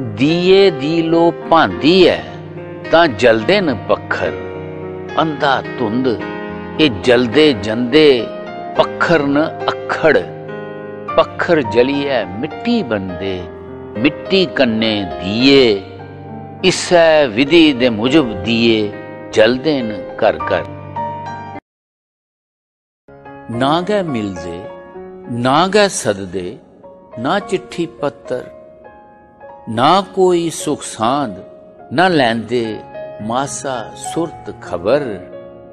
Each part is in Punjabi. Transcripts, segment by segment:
ਦੀਏ ਦੀ ਲੋ ਭਾਂਦੀ ਐ, ਤਾਂ ਜਲਦੇ ਨ ਪੱਖਰ। ਅੰਧਾ ਧੁੰਦ, ਇਹ ਜਲਦੇ ਜੰਦੇ, ਪੱਖਰ ਨ ਅਖੜ। ਪੱਖਰ ਜਲੀਐ ਮਿੱਟੀ ਬੰਦੇ, ਮਿੱਟੀ ਕੰਨੇ ਦੀਏ। ਇਸੈ ਵਿਧੀ ਦੇ ਮੁਜਬ ਦੀਏ, ਜਲਦੇ ਨ ਕਰ ਕਰ ਨਾ ਮਿਲਦੇ, ਨਾ ਗੈ ਸਦਦੇ, ਨਾ ਚਿੱਠੀ ਪੱਤਰ ਨਾ ਕੋਈ ਸੁਖ ਸਾਂਦ ਨਾ ਲੈਂਦੇ ਮਾਸਾ ਸੁਰਤ ਖਬਰ।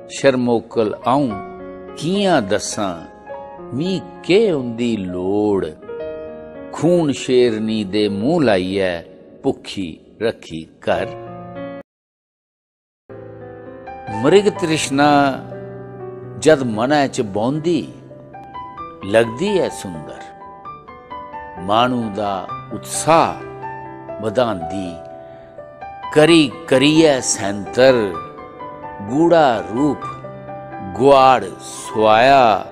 ਸ਼ਰਮੋਕਲ ਆਉਂ, ਕੀਆਂ ਦੱਸਾਂ ਮੀ ਕੇ ਹੁੰਦੀ ਲੋੜ। ਖੂਨ ਸ਼ੇਰਨੀ ਦੇ ਮੂੰਹ ਲਾਈਐ, ਭੁੱਖੀ ਰੱਖੀ ਕਰ ਮ੍ਰਿਗ ਤ੍ਰਿਸ਼ਨਾ ਜਦ ਮਨੈ ਚ ਬੌਂਦੀ, ਲੱਗਦੀ ਐ ਸੁੰਦਰ। ਮਾਨੂ ਦਾ ਉਤਸ਼ਾਹ ਵਧਾਂਦੀ ਕਰੀ ਕਰੀਐ ਸੈਂਤਰ, ਗੂੜਾ ਰੂਪ ਗੁਆੜ ਸੁਆਇਆ,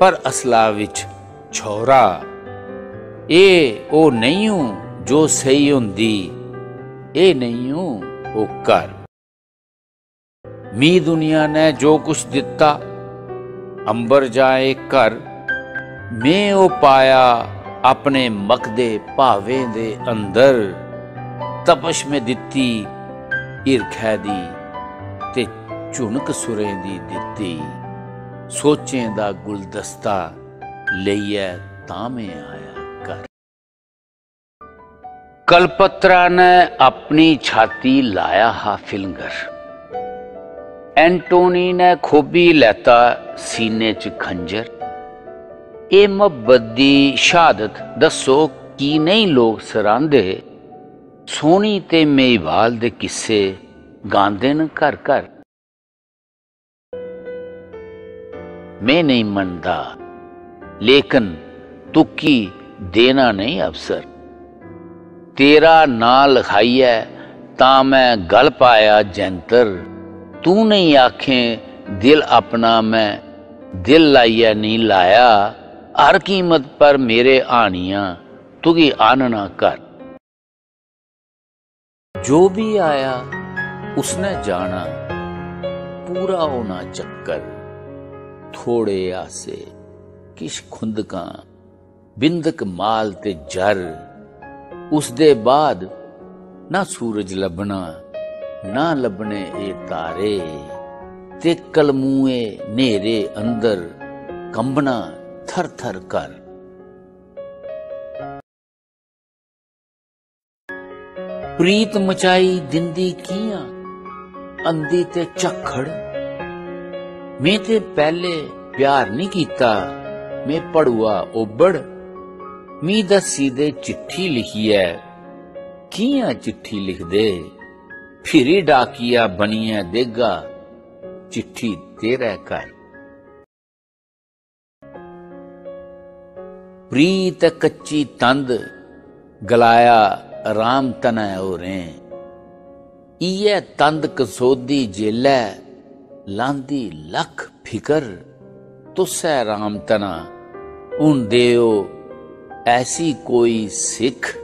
ਪਰ ਅਸਲਾ ਵਿੱਚ ਛੋਰਾ। ਇਹ ਉਹ ਨਹੀਂ ਹੂੰ ਜੋ ਸਹੀ ਹੁੰਦੀ ਇਹ ਨਹੀਂ ਹੂੰ ਉਹ ਕਰ ਮੀ ਦੁਨੀਆ ਨੇ ਜੋ ਕੁਛ ਦਿੱਤਾ, ਅੰਬਰ ਜਾਏ ਘਰ। ਮੈਂ ਉਹ ਪਾਇਆ ਆਪਣੇ ਮਕਦੇ ਭਾਵੇਂ ਦੇ ਅੰਦਰ। ਤਪਸ਼ ਮੇ ਦਿੱਤੀ, ਈਰਖੈ ਦੀ ਤੇ ਝੁਨਕ ਸੁਰੇ ਦੀ ਦਿੱਤੀ। ਸੋਚੇ ਦਾ ਗੁਲਦਸਤਾ ਲਈਐ ਤਾਂ ਮੈਂ ਆਇਆ ਕਰ ਕਲਪਤਰਾ ਨੇ ਆਪਣੀ ਛਾਤੀ ਲਾਇਆ ਹਾ ਫਿਲੰਗਰ। ਐਂਟੋਨੀ ਨੇ ਖੋਬੀ ਲੈਤਾ ਸੀਨੇ 'ਚ ਖੰਜਰ। ਇਹ ਮੁਹੱਬਤ ਦੀ ਸ਼ਹਾਦਤ ਦੱਸੋ ਕੀ ਨਹੀਂ ਲੋਕ ਸਰਾਂਦੇ? ਸੋਹਣੀ ਤੇ ਮੇਵਾਲ ਦੇ ਕਿੱਸੇ ਗਾਉਂਦੇ ਨੇ ਘਰ ਘਰ। ਮੈਂ ਨਹੀਂ ਮੰਨਦਾ, ਲੇਕਿਨ ਤੁਕੀ ਦੇਣਾ ਨਹੀਂ ਅਫਸਰ ਤੇਰਾ ਨਾਂ ਲਿਖਾਈਐ ਤਾਂ ਮੈਂ ਗਲ ਪਾਇਆ ਜੰਤਰ। ਤੂੰ ਨਹੀਂ ਆਖੇ, ਦਿਲ ਆਪਣਾ ਮੈਂ ਦਿਲ ਲਾਈਐ ਨਹੀਂ ਲਾਇਆ। ਹਰ ਕੀਮਤ ਪਰ ਮੇਰੇ ਆਣੀਆਂ ਤੁਗੀ ਆਨਣਾ ਕਰ ਜੋ ਵੀ ਆਇਆ, ਉਸਨੇ ਜਾਣਾ। ਪੂਰਾ ਹੋਣਾ ਚੱਕਰ। ਥੋੜੇ ਆਸੇ ਕਿਛ ਖੁੰਦਕਾਂ, ਬਿੰਦਕ ਮਾਲ ਤੇ ਜਰ। ਉਸ ਦੇ ਬਾਅਦ ਨਾ ਸੂਰਜ ਲੱਭਣਾ, ਨਾ ਲੱਭਣੇ ਇਹ ਤਾਰੇ। ਤੇ ਕਲਮੂਏ ਨੇਰੇ ਅੰਦਰ ਕੰਬਣਾ ਥਰ ਥਰ ਕਰ। ਪ੍ਰੀਤ ਮਚਾਈ ਦਿੰਦੀ ਕੀਆਂ, ਅੰਦੀ ਤੇ ਝਖੜ। ਮੈਂ ਤੇ ਪਹਿਲੇ ਪਿਆਰ ਨਹੀਂ ਕੀਤਾ, ਮੈਂ ਪੜੂਆ ਉਬੜ। ਮੀ ਦੱਸੀ ਦੇ ਚਿੱਠੀ ਲਿਖੀ ਐ ਕੀਆਂ ਚਿੱਠੀ ਲਿਖਦੇ? ਫਿਰੀ ਡਾਕੀਆ ਬਣੀਐ ਦੇਗਾ, ਚਿੱਠੀ ਤੇਰੇ ਘਰ। ਪ੍ਰੀਤ ਕੱਚੀ ਤੰਦ ਗਲਾਇਆ ਰਾਮ ਤਨੈ ਹੋਰੇ। ਈਏ ਤੰਦ ਕਸੋਦੀ ਜੇਲੇ, ਲਾਂਦੀ ਲੱਖ ਫਿਕਰ। ਤੁਸੈ ਰਾਮ ਤਨਾ, ਉਨ ਦੇਓ ਐਸੀ ਕੋਈ ਸਿੱਖ।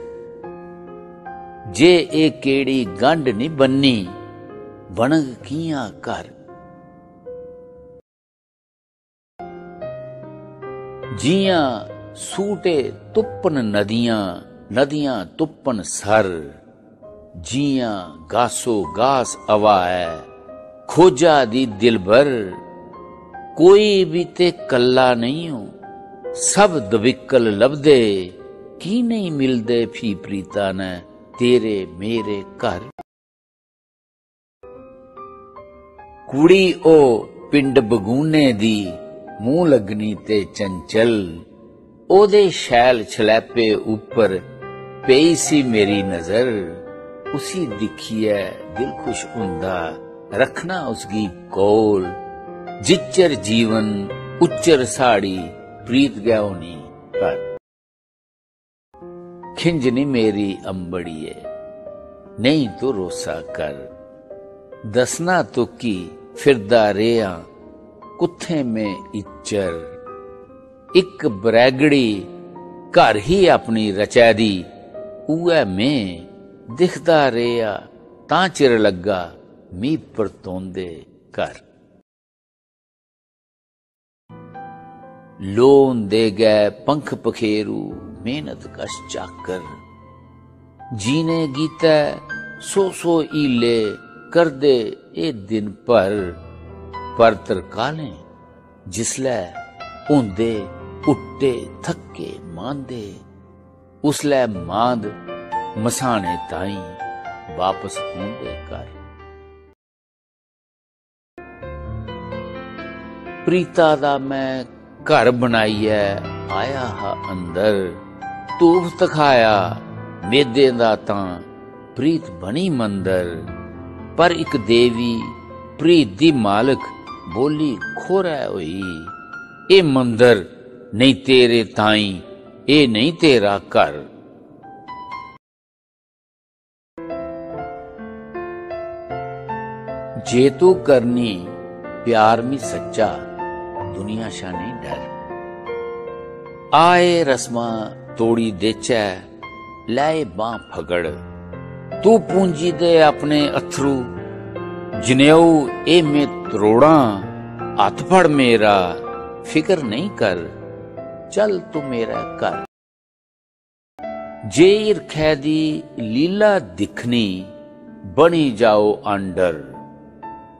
ਜੇ ਇਹ ਕਿਹੜੀ ਗੰਢ ਨਹੀਂ ਬੰਨੀ ਬਣਗ ਕੀਆਂ ਕਰ ਜੀਆਂ ਸੂਟੇ ਤੁਪਨ ਨਦੀਆਂ ਨਦੀਆਂ ਤੁੱਪਨ ਸਰ, ਜੀਆਂ ਗਾਸੋ ਗਾਸ ਅਵਾਏ ਖੋਜਾ ਦੀ ਦਿਲਬਰ, ਕੋਈ ਵੀ ਤੇ ਕੱਲਾ ਨਹੀਂ ਹੋ ਸਭ ਦਵਿਕਲ ਲਬਦੇ ਕੀ ਨਹੀਂ ਮਿਲਦੇ ਫੀ ਪ੍ਰੀਤਾ ਨੇ, ਤੇਰੇ ਮੇਰੇ ਘਰ। ਕੁੜੀ ਉਹ ਪਿੰਡ ਬਗੂਨੇ ਦੀ, ਮੂੰਹ ਲੱਗਣੀ ਤੇ ਚੰਚਲ, ਉਹਦੇ ਸ਼ੈਲ ਛਲੈਪੇ ਉੱਪਰ ਪਈ ਸੀ ਮੇਰੀ ਨਜ਼ਰ ਉਸੀ ਦਿਖੀਐ ਦਿਲ ਖੁਸ਼ ਹੁੰਦਾ ਰੱਖਣਾ ਉਸਗੀ ਕੋਲ ਜਿੱਚਰ ਜੀਵਨ ਉੱਚਰ ਸਾੜੀ ਪ੍ਰੀਤ ਗਇਓਨੀ ਕਰ ਖਿੰਜਨੀ ਮੇਰੀ ਅੰਬੜੀਏ ਨਹੀਂ ਤੋ ਰੋਸਾ ਕਰ ਦਸਨਾ ਤੋ ਫਿਰਦਾ ਰਿਆ ਕੁੱਥੇ ਮੈਂ ਇੱਚਰ ਇੱਕ ਬਰੈਗੜੀ ਘਰ ਹੀ ਆਪਣੀ ਰਚੈ ਦੀ ਉਐ ਮੈਂ ਦਿਖਦਾ ਰਿਹਾ, ਤਾਂ ਚਿਰ ਲੱਗਾ ਮੀਂਹ ਪਰਤੋਂਦੇ ਘਰ। ਲੋਨ ਦੇ ਗਏ ਪੰਖ ਪਖੇਰੂ, ਮਿਹਨਤ ਕਸ਼ ਚਾਕਰ। ਜੀਨੇ ਗੀਤਾ, ਸੋ ਸੋ ਈਲੇ ਕਰਦੇ ਇਹ ਦਿਨ ਭਰ। ਪਰ ਤਰਕਾਲੇ ਜਿਸਲੇ ਹੁੰਦੇ, ਉੱਟੇ ਥੱਕੇ ਮਾਂਦੇ। ਉਸਲੇ ਮਾਂਦ ਮਸਾਣੇ ਤਾਈ ਵਾਪਸ ਹੁੰਦੇ ਕਰ ਪ੍ਰੀਤਾ ਦਾ ਮੈਂ ਘਰ ਬਣਾਈਐ, ਆਇਆ ਹਾ ਅੰਦਰ। ਤੂਬ ਤਖਾਇਆ, ਮੇਦੇ ਦਾ ਤਾਂ ਪ੍ਰੀਤ ਬਣੀ ਮੰਦਰ। ਪਰ ਇੱਕ ਦੇਵੀ ਪ੍ਰੀਤ ਦੀ ਮਾਲਕ ਬੋਲੀ ਖੋਰਾ ਹੋਈ, ਇਹ ਮੰਦਰ ਨਹੀਂ ਤੇਰੇ ਤਾਈ ਇਹ ਨਹੀਂ ਤੇਰਾ ਘਰ। ਜੇ ਤੂੰ ਕਰਨੀ, ਪਿਆਰ ਮੀ ਸੱਚਾ, ਦੁਨੀਆ ਸ਼ਾ ਨਹੀਂ ਡਰ। ਆਏ ਰਸਮਾ ਤੋੜੀ ਦੇਚੈ, ਲੈ ਬਾਹ ਫਗੜ। ਤੂੰ ਪੂੰਜੀ ਦੇ ਆਪਣੇ ਅਥਰੂ ਜਨੇਊ ਇਹ ਮੇ ਤਰੋੜਾਂ, ਹੱਥ ਫੜ ਮੇਰਾ, ਫਿਕਰ ਨਹੀਂ ਕਰ। ਚੱਲ ਤੂੰ ਮੇਰਾ ਘਰ। ਜੇ ਇਰਖੈ ਦੀ ਲੀਲਾ ਦਿਖਣੀ, ਬਣੀ ਜਾਓ ਅੰਡਰ।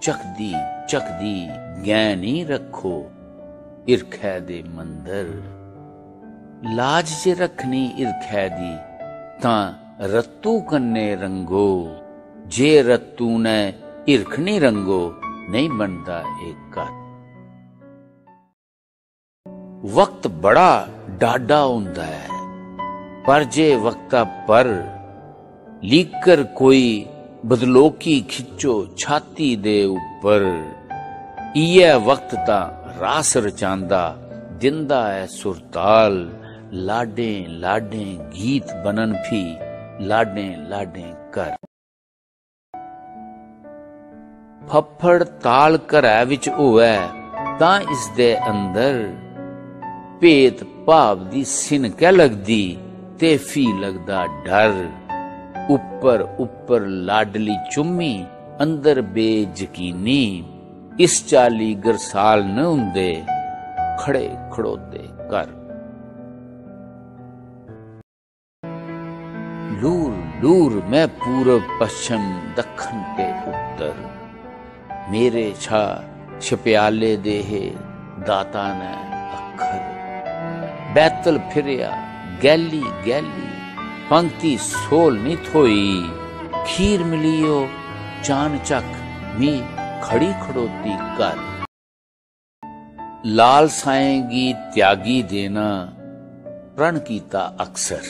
ਚਖਦੀ ਚਖਦੀ ਗੈ ਨਹੀਂ ਰੱਖੋ ਇਰਖੈ ਦੇ ਮੰਦਰ। ਲਾਜ ਜੇ ਰੱਖਣੀ ਇਰਖੈ ਦੀ, ਤਾਂ ਰਤੂ ਕੰਨੇ ਰੰਗੋ। ਜੇ ਰਤੂ ਨੇ ਇਰਖਣੀ ਰੰਗੋ, ਨਹੀਂ ਬਣਦਾ ਇਹ ਕਰ ਵਕਤ ਬੜਾ ਡਾਡਾ ਹੁੰਦਾ ਹੈ। ਪਰ ਜੇ ਵਕਤਾ ਪਰ ਲੀਕਰ ਕੋਈ ਬਦਲੋਕੀ ਖਿੱਚੋ ਛਾਤੀ ਦੇ ਉੱਪਰ ਇਹ ਵਕਤ ਤਾਂ ਰਾਸ ਰਚਾਂਦਾ, ਦਿੰਦਾ ਹੈ ਸੁਰਤਾਲ ਲਾਡੇ ਲਾਡੇ ਗੀਤ ਬਨਨ ਫੀ ਲਾਡੇ ਲਾਡੇ ਕਰ ਫੱਫੜ ਤਾਲ ਘਰੈ ਵਿੱਚ ਹੋਵੇ, ਤਾਂ ਇਸ ਦੇ ਅੰਦਰ ਭੇਤ ਭਾਵ ਦੀ ਸਿਨਕੈ ਲਗਦੀ, ਤੇ ਫੀ ਲਗਦਾ ਡਰ। ਉੱਪਰ ਉੱਪਰ ਲਾਡਲੀ ਚੁੰਮੀ, ਅੰਦਰ ਬੇਜਕੀਨੀ ਇਸ ਚਾਲੀ ਗਰਸਾਲ ਨ ਹੁੰਦੇ, ਖੜੇ ਖੜੋਤੇ ਕਰ ਲੂਰ ਲੂਰ ਮੈਂ ਪੂਰਬ ਪੱਛਮ ਦੱਖਣ ਤੇ ਉੱਤਰ। ਮੇਰੇ ਛਾ ਛਪਿਆਲੇ ਦੇਹ ਦਾਤਾ ਨੇ ਅੱਖਰ। ਬੈਤਲ ਫਿਰਿਆ, ਗੈਲੀ ਗੈਲੀ, ਪੰਕਤੀ ਸੋਲ ਨਹੀਂ ਥੋਈ। ਖੀਰ ਮਿਲਿਓ ਚਾਨ ਚੱਕ ਮੀ ਖੜੀ ਖੜੋਤੀ ਕਰ। ਲਾਲ ਸਾਏਗੀ ਤਿਆਗੀ ਦੇਣਾ, ਪ੍ਰਣ ਕੀਤਾ ਅਕਸਰ।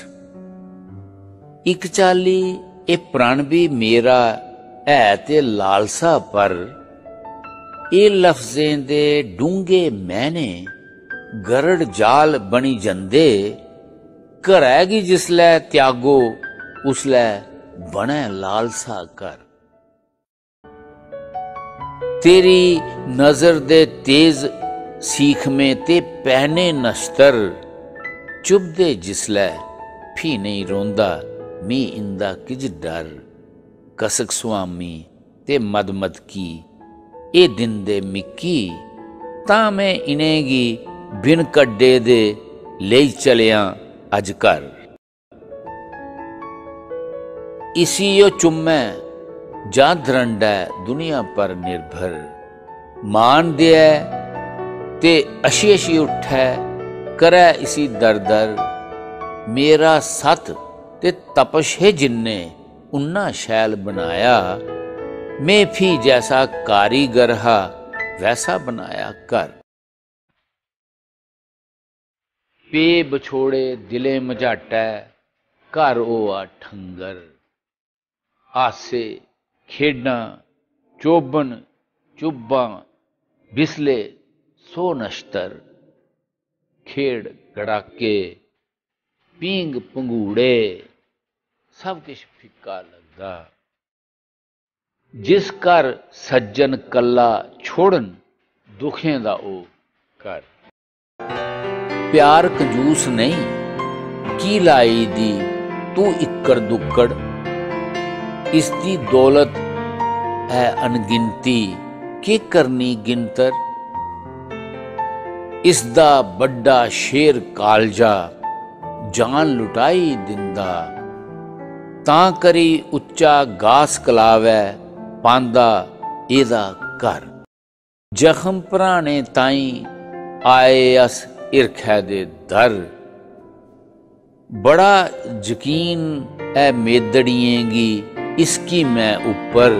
ਇੱਕ ਚਾਲੀ, ਇਹ ਪ੍ਰਣ ਵੀ ਮੇਰਾ ਹੈ ਤੇ ਲਾਲਸਾ ਪਰ, ਇਹ ਲਫ਼ਜ਼ੇ ਦੇ ਡੂੰਗੇ ਮੈਨੇ ਗਰੜ ਜਾਲ ਬਣੀ ਜੰਦੇ ਘਰੈਗੀ ਜਿਸਲੇ ਤਿਆਗੋ, ਉਸਲੇ ਬਣੈ ਲਾਲਸਾ ਕਰ ਤੇਰੀ ਨਜ਼ਰ ਦੇ ਤੇਜ਼ ਸੀਖ ਮੇ ਤੇ ਪਹਿਨੇ ਨਸ਼ਤਰ, ਚੁਬਦੇ ਜਿਸਲੇ ਫੀ ਨਹੀਂ ਰੋਂਦਾ ਮੀ ਇੰਦਾ ਕਿਜ ਡਰ। ਕਸਕ ਸੁਆਮੀ ਤੇ ਮਦਮਦ ਕੀ, ਇਹ ਦਿਨ ਦੇ ਮਿੱਕੀ, ਤਾਂ ਮੈਂ ਇਨੇਗੀ ਬਿਨ ਕੱਡੇ ਦੇ ਲਈ ਚਲਿਆ ਅਜ ਘਰ। ਉਹ ਚੁੰਮੈ ਜਾਂ ਧਰੰਡਾ ਦੁਨੀਆ ਪਰ ਨਿਰਭਰ। ਮਾਨ ਦਿਐ ਤੇ ਅਸ਼ੇਸ਼ੀ ਉਠੈ, ਕਰੈ ਇਸੀ ਦਰ ਦਰ ਮੇਰਾ ਸਤ ਤੇ ਤਪਸ਼ ਹੈ ਜਿਨਨੇ ਉਨਾ ਸ਼ੈਲ ਬਣਾਇਆ। ਮੈਂ ਫੀ ਜੈਸਾ ਕਾਰੀਗਰ ਹਾ, ਵੈਸਾ ਬਣਾਇਆ ਕਰ ਪੇ ਬਛੋੜੇ ਦਿਲੇ ਮਝਾਟੈ, ਘਰ ਉਹ ਆ ਠੰਗਰ। ਆਸੇ ਖੇਡਾਂ, ਚੋਬਨ ਚੁੱਬਾਂ ਬਿਸਲੇ ਸੋ ਨਸ਼ਤਰ। ਖੇੜ ਗੜਾਕੇ ਪੀਂਗ ਪੰਗੂੜੇ ਸਭ ਕੁਝ ਫਿੱਕਾ ਲੱਗਦਾ। ਜਿਸ ਕਰ ਸੱਜਣ ਕੱਲਾ ਛੋੜਨ ਦੁਖੇ ਦਾ ਉਹ ਕਰ ਪਿਆਰ ਕੰਜੂਸ ਨਹੀਂ। ਕੀ ਲਾਈ ਦੀ ਤੂੰ ਇੱਕੜ ਦੁੱਕੜ? ਇਸ ਦੀ ਦੌਲਤ ਹੈ ਅਣਗਿਣਤੀ। ਕੀ ਕਰਨੀ ਗਿਣਤਰ? ਇਸ ਦਾ ਵੱਡਾ ਸ਼ੇਰ ਕਾਲਜਾ ਜਾਨ ਲੁਟਾਈ ਦਿੰਦਾ। ਤਾਂ ਕਰੀ ਉੱਚਾ ਗਾਸ ਕਲਾਵੈ, ਪਾਂਦਾ ਇਹਦਾ ਘਰ। ਜ਼ਖਮ ਪ੍ਰਾਣੇ ਤਾਈ ਆਏ ਅਸ ਇਰਖੈ ਦੇ ਦਰ ਬੜਾ ਯਕੀਨ ਐ ਮੇਦੜੀਏਂਗੀ ਇਸकी ਮੈਂ ਉੱਪਰ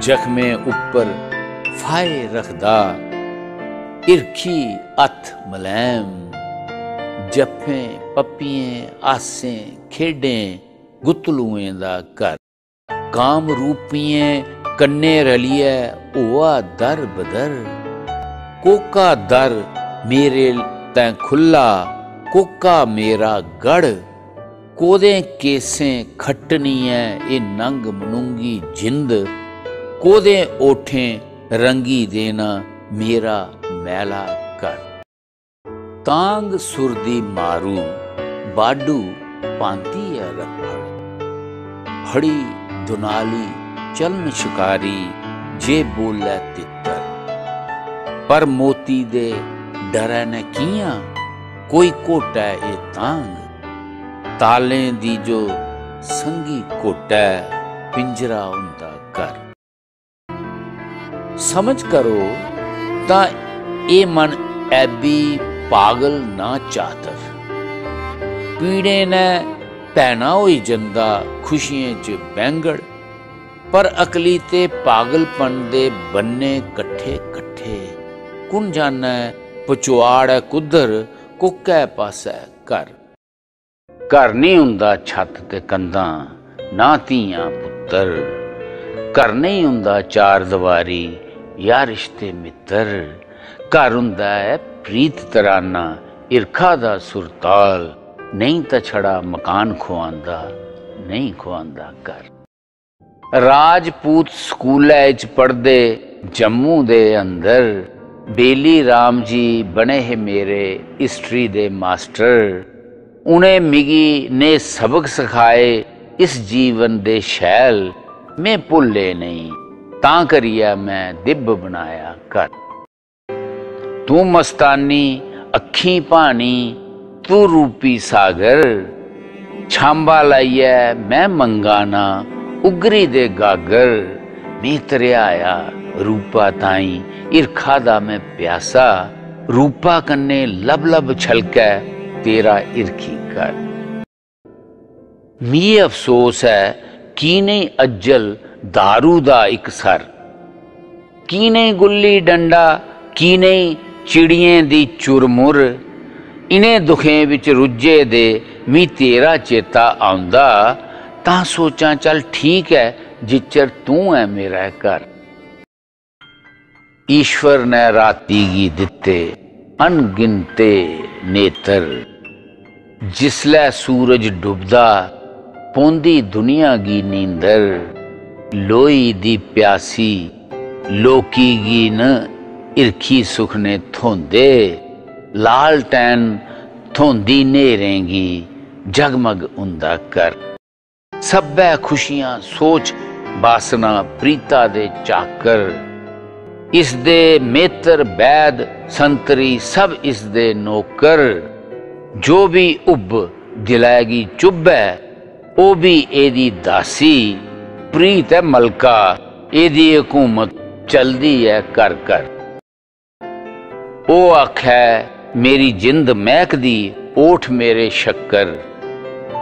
ਜ਼ਖਮੇ ਉੱਪਰ ਫਾਇ ਰਖਦਾ ਇਰਖੀ ਅਥ ਮਲੈਮ ਜੱਫੇ ਪੱਪੀਏ ਆਸੇ ਖੇਡੇ ਗੁੱਤਲੂਏ ਦਾ ਘਰ ਕਾਮ ਰੂਪੀਏ ਕੰਨੇ ਰਲੀਏ ਹੋਆ ਦਰ ਬਦਰ ਕੋਕਾ ਦਰ ਮੇਰੇ ਤੈ ਖੁੱਲਾ, ਕੋਕਾ ਮੇਰਾ ਗੜ। ਕੋਦੇ ਕੇਸੇ ਖੱਟਣੀ ਐ ਇਹ ਨੰਗ ਮਨੂੰਗੀ ਜਿੰਦ। ਕੋਦੇ ਓਠੇ ਰੰਗੀ ਦੇਣਾ ਮੇਰਾ ਮੈਲਾ ਕਰ ਤਾਂਗ ਸੁਰਦੀ ਮਾਰੂ, ਬਾਡੂ ਪਾਂਤੀ ਐ ਰਖੜ ਫੜੀ ਦੁਨਾਲੀ ਚਲਨ ਸ਼ਿਕਾਰੀ, ਜੇ ਬੋਲੇ ਤਿੱਤਰ। ਪਰ ਮੋਤੀ ਦੇ ਡਰੈ ਨ ਕੀਆਂ, ਕੋਈ ਕੋਟੈ ਇਹ ਤਾਂਗ। ਤਾਲੇ ਦੀ ਜੋ ਸੰਗੀ ਕੋਟੈ ਪਿੰਜਰਾ ਹੁੰਦਾ ਕਰ ਸਮਝ ਕਰੋ, ਤਾਂ ਇਹ ਮਨ ਐਬੀ ਪਾਗਲ ਨਾ ਚਾਤਰ। ਪੀੜੇ ਨੇ ਪੈਣਾ ਹੋਈ ਜੰਦਾ, ਖੁਸ਼ੀਆਂ 'ਚ ਬੈਂਗੜ। ਪਰ ਅਕਲੀ ਤੇ ਪਾਗਲਪਨ ਦੇ ਬੰਨੇ ਇਕੱਠੇ ਇਕੱਠੇ ਕੁਣ ਜਾਣਾ ਪਚਵਾੜ ਹੈ ਕੁਦਰ ਕੁੱਕੈ ਪਾਸੈ ਘਰ। ਘਰ ਨਹੀਂ ਹੁੰਦਾ ਛੱਤ ਤੇ ਕੰਧਾਂ, ਨਾ ਧੀਆਂ ਪੁੱਤਰ। ਘਰ ਨਹੀਂ ਹੁੰਦਾ ਚਾਰ ਦੀਵਾਰੀ, ਯਾ ਰਿਸ਼ਤੇ ਮਿੱਤਰ। ਘਰ ਹੁੰਦਾ ਹੈ ਪ੍ਰੀਤ ਤਰਾਨਾ ਇਰਖਾ ਦਾ ਸੁਰਤਾਲ। ਨਹੀਂ ਤਾਂ ਛੜਾ ਮਕਾਨ ਖਵਾਉਂਦਾ ਨਹੀਂ ਖਵਾਉਂਦਾ ਘਰ। ਰਾਜਪੂਤ ਸਕੂਲਾਂ ਵਿੱਚ ਪੜਦੇ ਜੰਮੂ ਦੇ ਅੰਦਰ। ਬੇਲੀ ਰਾਮ ਜੀ ਬਣੇ ਹੈ ਮੇਰੇ ਹਿਸਟਰੀ ਦੇ ਮਾਸਟਰ। ਉਨੇ ਮਿਗੀ ਨੇ ਸਬਕ ਸਿਖਾਏ ਇਸ ਜੀਵਨ ਦੇ ਸ਼ੈਲ। ਮੈਂ ਭੁੱਲੇ ਨਹੀਂ, ਤਾਂ ਕਰੀਆ ਮੈਂ ਦਿਬ ਬਣਾਇਆ ਕਰ ਤੂੰ ਮਸਤਾਨੀ, ਅੱਖੀ ਪਾਣੀ ਤੂੰ ਰੂਪੀ ਸਾਗਰ। ਛਾਂਬਾ ਲਈਐ ਮੈਂ ਮੰਗਾਨਾ, ਉਗਰੀ ਦੇ ਗਾਗਰ। ਮੈਂ ਤਰਿਆਇਆ ਰੂਪਾ ਤਾਈ ਇਰਖਾ ਦਾ ਮੈਂ ਪਿਆਸਾ, ਰੂਪਾ ਕੰਨੇ ਲਬ ਲਬ ਛਲਕੈ, ਤੇਰਾ ਇਰਖੀ ਕਰ। ਮੀ ਅਫਸੋਸ ਹੈ ਕੀ ਨਹੀਂ ਅਜਲ दारू ਦਾ ਇੱਕ ਸਰ। ਕੀ ਨਹੀਂ ਗੁੱਲੀ ਡੰਡਾ ਕੀ ਨਹੀਂ ਚਿੜੀਆਂ ਦੀ ਚੁਰਮੁਰ। ਇਨੇ ਦੁਖੇ ਵਿੱਚ ਰੁੱਝੇ ਦੇ ਮੀ ਤੇਰਾ ਚੇਤਾ ਆਉਂਦਾ, ਤਾਂ ਸੋਚਾਂ ਚੱਲ ਠੀਕ ਹੈ, ਜਿੱਚਰ ਤੂੰ ਹੈ ਮੇਰਾ ਘਰ। ਈਸ਼ਵਰ ਨੇ ਰਾਤੀ ਗੀ ਦਿੱਤੇ, ਅਣਗਿਣਤੇ ਨੇਤਰ। ਜਿਸਲੇ ਸੂਰਜ ਡੁੱਬਦਾ, ਪੌਂਦੀ ਦੁਨੀਆ ਗੀ ਨੀਂਦਰ। ਲੋਈ ਦੀ ਪਿਆਸੀ, ਲੋਕੀ ਗੀ ਨ ਇਰਖੀ ਸੁਖ ਥੋਂਦੇ ਲਾਲ ਟੈਨ ਥੋਂਦੀ ਨੇਰੇਂਗੀ ਜਗਮਗ ਹੁੰਦਾ ਕਰ। ਸਭੈ ਖੁਸ਼ੀਆਂ ਸੋਚ, ਬਾਸਨਾ ਪ੍ਰੀਤਾ ਦੇ ਚਾਕਰ। ਇਸ ਦੇ ਮੇਤਰ, ਬੈਦ, ਸੰਤਰੀ ਸਭ ਇਸ ਦੇ ਨੌਕਰ। ਜੋ ਵੀ ਉਬ ਦਿਲਾਏਗੀ ਚੁੱਬੈ ਉਹ ਵੀ ਇਹਦੀ ਦਾਸੀ। ਪ੍ਰੀਤ ਹੈ ਮਲਕਾ, ਇਹਦੀ ਹਕੂਮਤ ਚਲਦੀ ਹੈ ਕਰ ਕਰ ਉਹ ਆਖੈ, ਮੇਰੀ ਜਿੰਦ ਮਹਿਕਦੀ ਓਠ ਮੇਰੇ ਸ਼ੱਕਰ।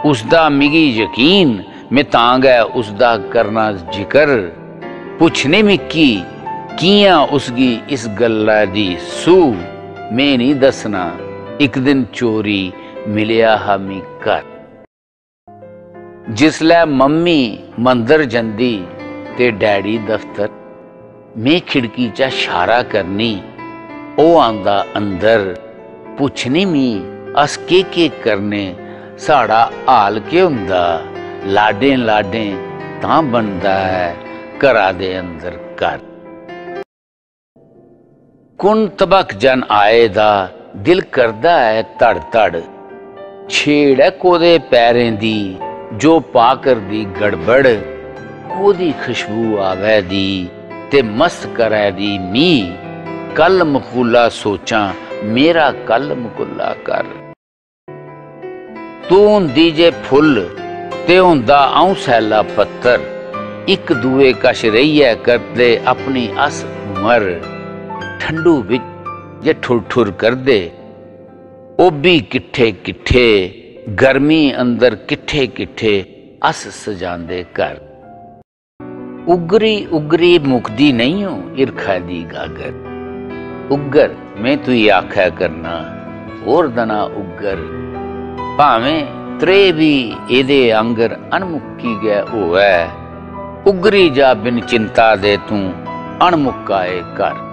ਉਸ ਦਾ ਮਿਗੀ ਯਕੀਨ, ਮੈਂ ਤਾਂ ਗਿਆ ਉਸ ਦਾ ਕਰਨਾ ਜ਼ਿਕਰ। ਪੁੱਛਨੇ ਮਿੱਕੀ ਕੀਆਂ ਉਸਗੀ ਇਸ ਗੱਲਾਂ ਦੀ ਸੂ ਮੈਂ ਨਹੀਂ ਦੱਸਣਾ। ਇੱਕ ਦਿਨ ਚੋਰੀ ਮਿਲਿਆ ਹਮੀ ਘਰ। ਜਿਸਲੇ ਮੰਮੀ ਮੰਦਰ ਜੰਦੀ ਤੇ ਡੈਡੀ ਦਫ਼ਤਰ। ਮੈਂ ਖਿੜਕੀ 'ਚ ਇਸ਼ਾਰਾ ਕਰਨੀ। ਉਹ ਆਂਦਾ ਅੰਦਰ ਪੁੱਛਣੀ ਮੀ, ਅਸ ਕੇ ਕੇ ਕਰਨੇ? ਸਾੜਾ ਹਾਲ ਕੇ ਹੁੰਦਾ? ਲਾਡੇ ਲਾਡੇ ਤਾਂ ਬਣਦਾ ਹੈ ਘਰਾਂ ਦੇ ਅੰਦਰ ਘਰ। ਕੁਨ ਤਬਕ ਜਨ ਆਏ ਦਾ, ਦਿਲ ਕਰਦਾ ਹੈ ਧੜ ਧੜ। ਛੇੜ ਹੈ ਕੋਦੇ ਪੈਰਾਂ ਦੀ, ਜੋ ਪਾ ਕਰਦੀ ਗੜਬੜ। ਉਹਦੀ ਖੁਸ਼ਬੂ ਆਵੇ ਦੀ ਤੇ ਮਸਤ ਕਰੈ ਦੀ ਮੀ ਕੱਲ ਮਕੂਲਾ ਸੋਚਾਂ, ਮੇਰਾ ਕੱਲ ਮਕੂਲਾ ਕਰ। ਤੂੰ ਦੀਜੇ ਫੁੱਲ, ਤੇ ਹੁੰਦਾ ਆਉਂ ਸੈਲਾ ਪੱਤਰ ਇੱਕ ਦੂਏ ਕਸ਼ ਰਹੀਐ ਕਰਦੇ ਆਪਣੀ ਅਸ ਉਮਰ। ਠੰਡੂ ਵਿੱਚ ਜੇ ਠੁਰ ਠੁਰ ਕਰਦੇ, ਉਹ ਵੀ ਕਿੱਠੇ ਕਿੱਠੇ, ਗਰਮੀ ਅੰਦਰ ਕਿੱਠੇ ਕਿੱਠੇ ਅਸ ਸਜਾਂਦੇ ਘਰ। ਉਗਰੀ ਉਗਰੀ ਮੁਕਦੀ ਨਹੀਂ ਹੋ ਇਰਖਾ ਦੀ ਗਾਗਰ। ਉਗਰ, ਮੈਂ ਤੂੰ ਆਖਿਆ ਕਰਨਾ, ਹੋਰ ਦਨਾ ਉਗਰ। ਭਾਵੇਂ ਤਰੇ ਵੀ ਇਹਦੇ ਅੰਗਰ ਅਣਮੁੱਕੀ ਗਿਆ ਹੋਵੇ, ਉਗਰੀ ਜਾ ਬਿਨ ਚਿੰਤਾ ਦੇ ਤੂੰ ਅਣਮੁੱਕਾਏ ਕਰ